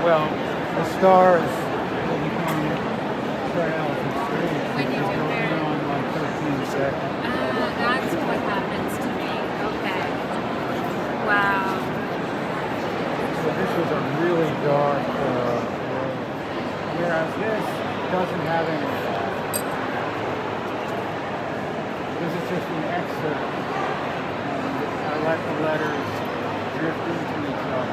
Well, the stars will become trails and experience. When you do they'll on like 13 seconds. Ah, that's what happens to me. Okay. Wow. So this was a really dark uh, road. Whereas this doesn't have any of that. This is just an excerpt. And I let the letters drift into each other.